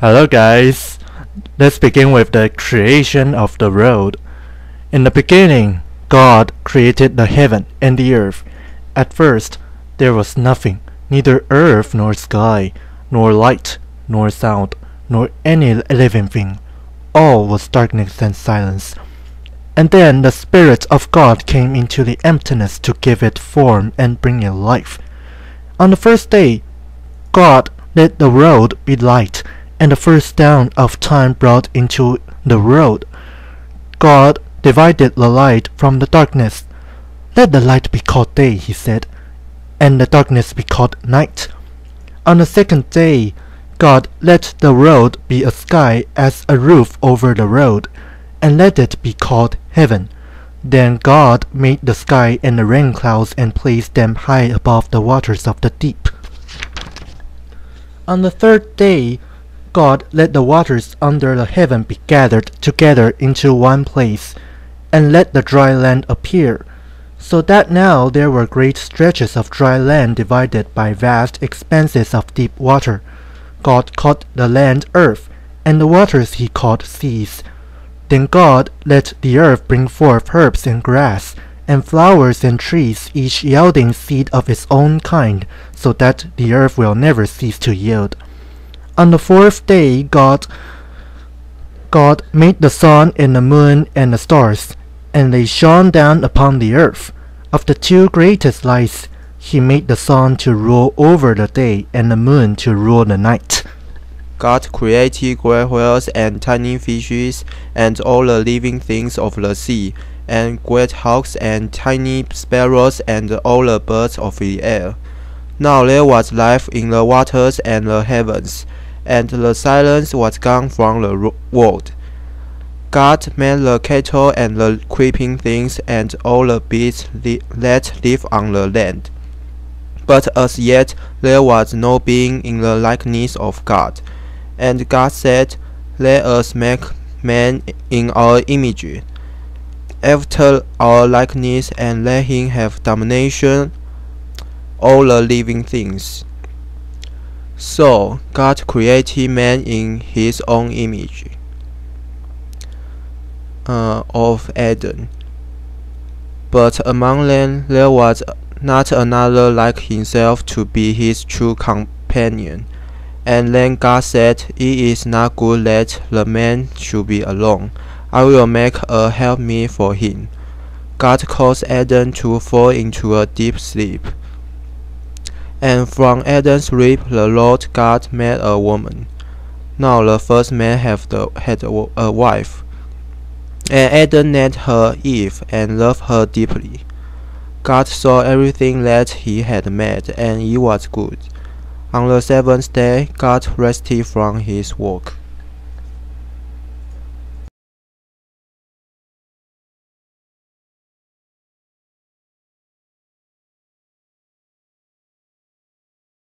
Hello guys. Let's begin with the creation of the world. In the beginning, God created the heaven and the earth. At first, there was nothing, neither earth nor sky, nor light, nor sound, nor any living thing. All was darkness and silence. And then the Spirit of God came into the emptiness to give it form and bring it life. On the first day, God let the world be light and the first dawn of time brought into the world. God divided the light from the darkness. Let the light be called day, he said, and the darkness be called night. On the second day, God let the world be a sky as a roof over the world, and let it be called heaven. Then God made the sky and the rain clouds and placed them high above the waters of the deep. On the third day, God let the waters under the heaven be gathered together into one place, and let the dry land appear, so that now there were great stretches of dry land divided by vast expanses of deep water. God called the land earth, and the waters he called seas. Then God let the earth bring forth herbs and grass, and flowers and trees, each yielding seed of its own kind, so that the earth will never cease to yield. On the fourth day God God made the sun and the moon and the stars, and they shone down upon the earth. Of the two greatest lights he made the sun to rule over the day and the moon to rule the night. God created great whales and tiny fishes and all the living things of the sea, and great hawks and tiny sparrows and all the birds of the air. Now there was life in the waters and the heavens and the silence was gone from the world. God made the cattle and the creeping things and all the beasts that live on the land. But as yet there was no being in the likeness of God. And God said, Let us make man in our image, after our likeness, and let him have domination all the living things. So God created man in his own image uh, of Adam. But among them there was not another like himself to be his true companion. And then God said, It is not good that the man should be alone. I will make a helpmeet for him. God caused Adam to fall into a deep sleep. And from Adam's rib the Lord God made a woman. Now the first man have the, had a, a wife. And Adam named her Eve and loved her deeply. God saw everything that he had made, and it was good. On the seventh day, God rested from his work.